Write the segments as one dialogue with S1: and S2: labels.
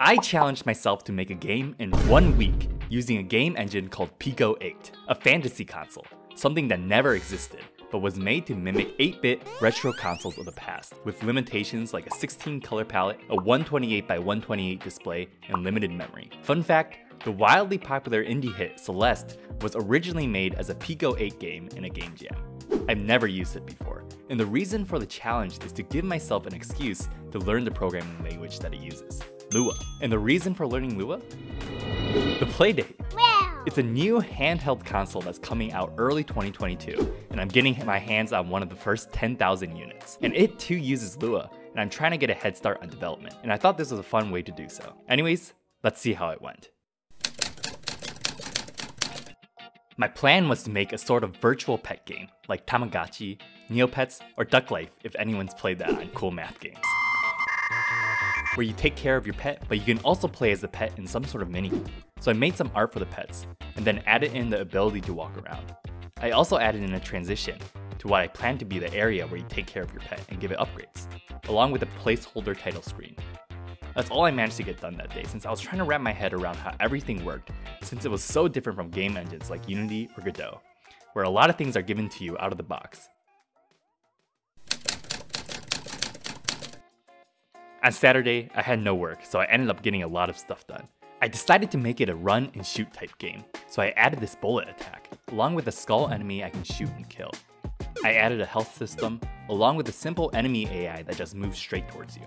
S1: I challenged myself to make a game in one week using a game engine called Pico 8, a fantasy console, something that never existed but was made to mimic 8-bit retro consoles of the past, with limitations like a 16 color palette, a 128 by 128 display, and limited memory. Fun fact, the wildly popular indie hit Celeste was originally made as a Pico 8 game in a game jam. I've never used it before, and the reason for the challenge is to give myself an excuse to learn the programming language that it uses, Lua. And the reason for learning Lua? The Playdate. It's a new handheld console that's coming out early 2022, and I'm getting my hands on one of the first 10,000 units. And it too uses Lua, and I'm trying to get a head start on development, and I thought this was a fun way to do so. Anyways, let's see how it went. My plan was to make a sort of virtual pet game, like Tamagotchi, Neopets, or Duck Life if anyone's played that on cool math games where you take care of your pet, but you can also play as the pet in some sort of mini. So I made some art for the pets, and then added in the ability to walk around. I also added in a transition to what I plan to be the area where you take care of your pet and give it upgrades, along with a placeholder title screen. That's all I managed to get done that day since I was trying to wrap my head around how everything worked since it was so different from game engines like Unity or Godot, where a lot of things are given to you out of the box, On Saturday, I had no work, so I ended up getting a lot of stuff done. I decided to make it a run and shoot type game, so I added this bullet attack, along with a skull enemy I can shoot and kill. I added a health system, along with a simple enemy AI that just moves straight towards you.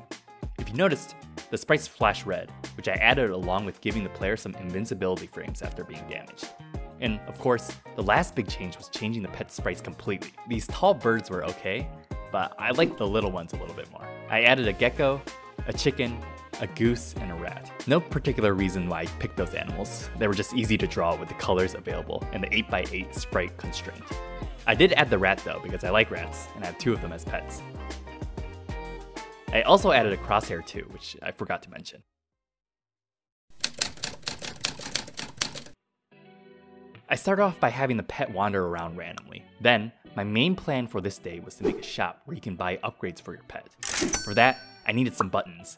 S1: If you noticed, the sprites flash red, which I added along with giving the player some invincibility frames after being damaged. And of course, the last big change was changing the pet sprites completely. These tall birds were okay, but I liked the little ones a little bit more. I added a gecko, a chicken, a goose, and a rat. No particular reason why I picked those animals. They were just easy to draw with the colors available and the 8x8 sprite constraint. I did add the rat though because I like rats and I have two of them as pets. I also added a crosshair too, which I forgot to mention. I started off by having the pet wander around randomly. Then, my main plan for this day was to make a shop where you can buy upgrades for your pet. For that, I needed some buttons,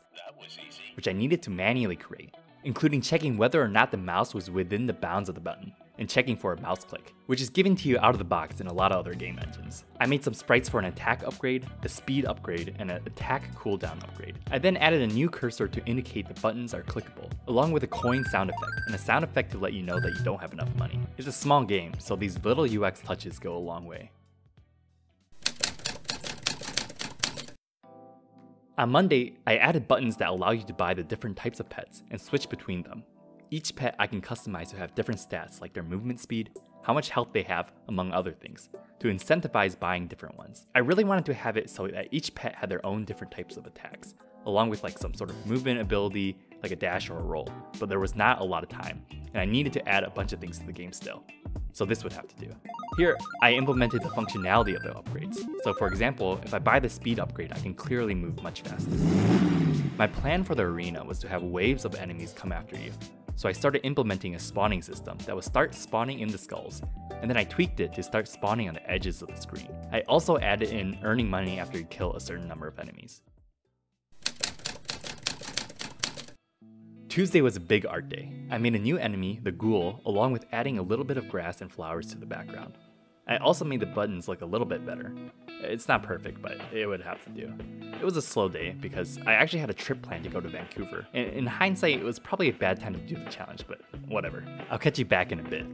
S1: which I needed to manually create, including checking whether or not the mouse was within the bounds of the button, and checking for a mouse click, which is given to you out of the box in a lot of other game engines. I made some sprites for an attack upgrade, a speed upgrade, and an attack cooldown upgrade. I then added a new cursor to indicate the buttons are clickable, along with a coin sound effect, and a sound effect to let you know that you don't have enough money. It's a small game, so these little UX touches go a long way. On Monday, I added buttons that allow you to buy the different types of pets and switch between them. Each pet I can customize to have different stats like their movement speed, how much health they have, among other things, to incentivize buying different ones. I really wanted to have it so that each pet had their own different types of attacks, along with like some sort of movement ability, like a dash or a roll, but there was not a lot of time, and I needed to add a bunch of things to the game still. So this would have to do. Here, I implemented the functionality of the upgrades. So for example, if I buy the speed upgrade, I can clearly move much faster. My plan for the arena was to have waves of enemies come after you. So I started implementing a spawning system that would start spawning in the skulls, and then I tweaked it to start spawning on the edges of the screen. I also added in earning money after you kill a certain number of enemies. Tuesday was a big art day. I made a new enemy, the ghoul, along with adding a little bit of grass and flowers to the background. I also made the buttons look a little bit better. It's not perfect, but it would have to do. It was a slow day because I actually had a trip planned to go to Vancouver. In hindsight, it was probably a bad time to do the challenge, but whatever. I'll catch you back in a bit.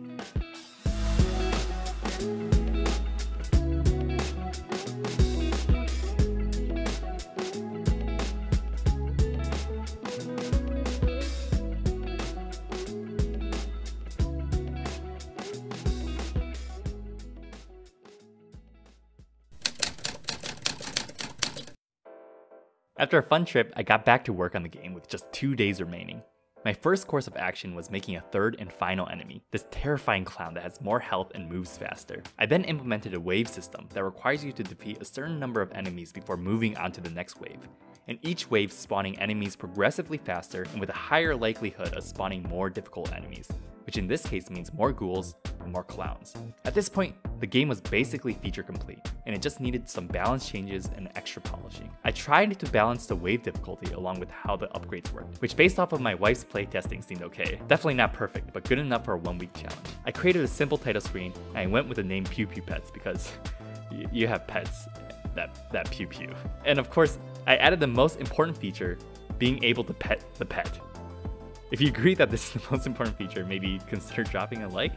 S1: After a fun trip, I got back to work on the game with just two days remaining. My first course of action was making a third and final enemy, this terrifying clown that has more health and moves faster. I then implemented a wave system that requires you to defeat a certain number of enemies before moving on to the next wave, and each wave spawning enemies progressively faster and with a higher likelihood of spawning more difficult enemies, which in this case means more ghouls, more clowns. At this point, the game was basically feature complete, and it just needed some balance changes and extra polishing. I tried to balance the wave difficulty along with how the upgrades worked, which based off of my wife's playtesting seemed okay. Definitely not perfect, but good enough for a one week challenge. I created a simple title screen, and I went with the name Pew Pew Pets because you have pets that, that pew pew. And of course, I added the most important feature, being able to pet the pet. If you agree that this is the most important feature, maybe consider dropping a like.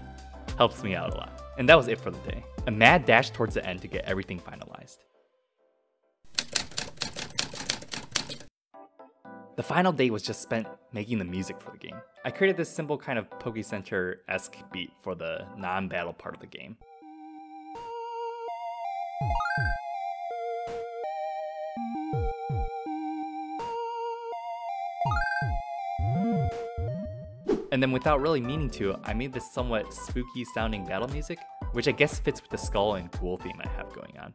S1: Helps me out a lot. And that was it for the day. A mad dash towards the end to get everything finalized. The final day was just spent making the music for the game. I created this simple kind of Pokecenter-esque beat for the non-battle part of the game. And then without really meaning to, I made this somewhat spooky sounding battle music, which I guess fits with the skull and ghoul theme I have going on.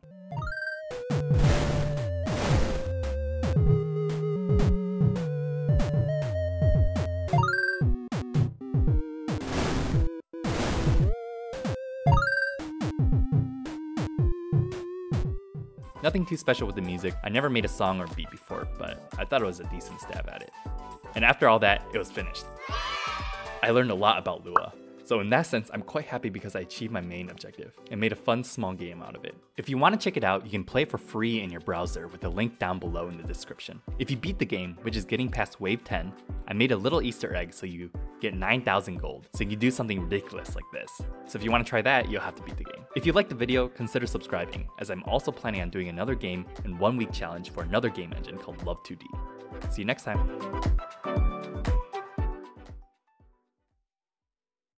S1: Nothing too special with the music, I never made a song or beat before, but I thought it was a decent stab at it. And after all that, it was finished. I learned a lot about Lua. So in that sense, I'm quite happy because I achieved my main objective and made a fun small game out of it. If you want to check it out, you can play for free in your browser with the link down below in the description. If you beat the game, which is getting past wave 10, I made a little easter egg so you get 9,000 gold, so you can do something ridiculous like this. So if you want to try that, you'll have to beat the game. If you liked the video, consider subscribing, as I'm also planning on doing another game and one week challenge for another game engine called Love 2D. See you next time.